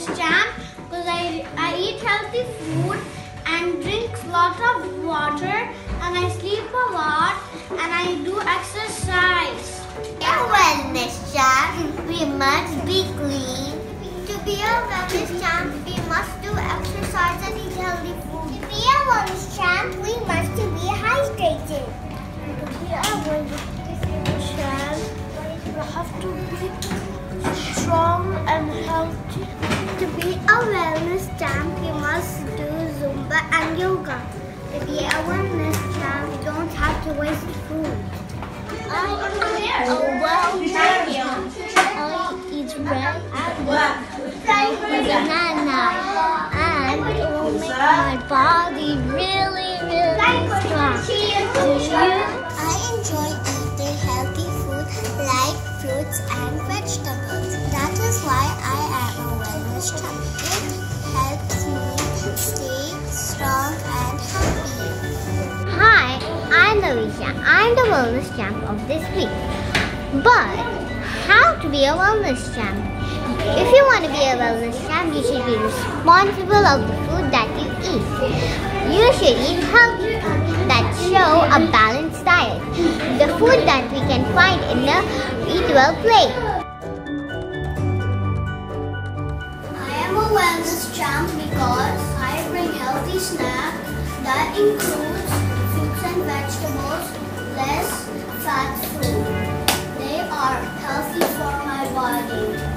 wellness champ because I, I eat healthy food and drink lot of water and I sleep a lot and I do exercise. A wellness champ, we must be clean. To be a wellness champ, we must do exercise and eat healthy food. To be a wellness champ, we to be strong and healthy. To be a wellness champ, you must do Zumba and yoga. To be a wellness champ, you don't have to waste food. I am a well champion. I eat red and banana and it will make my body really, really strong. I'm Alicia. I'm the wellness champ of this week. But how to be a wellness champ? If you want to be a wellness champ, you should be responsible of the food that you eat. You should eat healthy that show a balanced diet. The food that we can find in the Eat Well plate. I am a wellness champ because I bring healthy snacks that includes less fat food. They are healthy for my body.